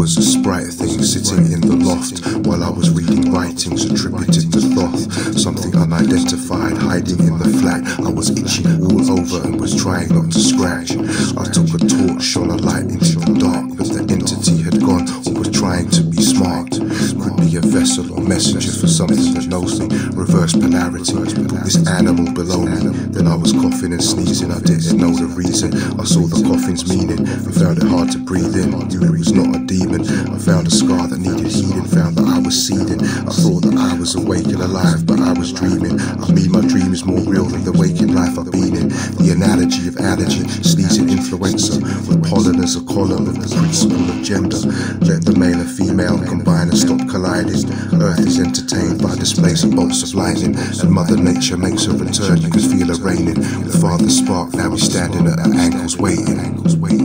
was a sprite thing sitting in the loft while I was reading writings attributed to Thoth. Something unidentified hiding in the flat. I was itching all over and was trying not to scratch. I took a torch, shone a light into messenger for something that knows me. Reverse polarity. This animal below me. Then I was coughing and sneezing. I didn't know the reason. I saw the coughing's meaning and found it hard to breathe in. I knew it was not a demon. I found a scar that needed healing. Found that I was seeding. I thought that I was awake and alive, but I was dreaming. I mean, my dream is more real than the waking life I've been in. The analogy of allergy, sneezing influenza, with pollen as a column of the principle of gender. Let the male and female combine and stop colliding. Earth is entertained by displays of bolts of lightning, and Mother Nature makes her return. You can feel her raining. The father spark, now he's standing at her. Ankles waiting.